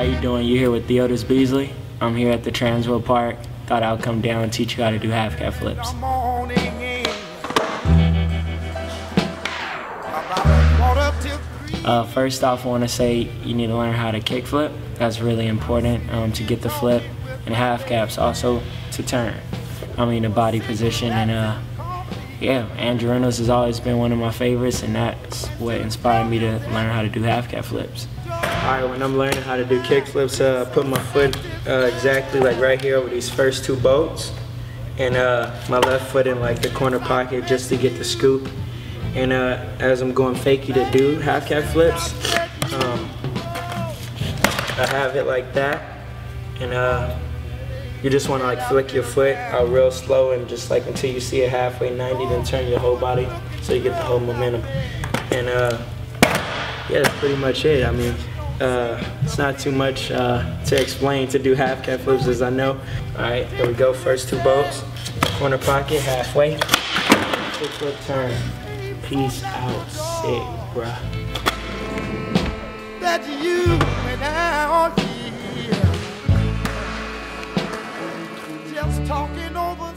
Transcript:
how you doing? You here with Theotis Beasley? I'm here at the Transworld Park. Thought I'd come down and teach you how to do half Cab flips. Uh, first off, I want to say you need to learn how to kick flip. That's really important um, to get the flip, and half Cabs also to turn. I mean, the body position, and uh, yeah, Andrew Reynolds has always been one of my favorites, and that's what inspired me to learn how to do half Cab flips. All right, when I'm learning how to do kick flips, uh, put my foot uh, exactly like right here over these first two bolts, and uh, my left foot in like the corner pocket just to get the scoop. And uh, as I'm going fakie to do half Cab flips, um, I have it like that. And uh, you just want to like flick your foot out real slow and just like until you see it halfway 90, then turn your whole body so you get the whole momentum. And uh, yeah, that's pretty much it. I mean, uh, it's not too much uh, to explain to do half Cab flips as I know. All right, here we go. First two bolts, corner pocket, halfway. Six flip turn. Peace out, sick, bruh. That you and I are here. Just talking over.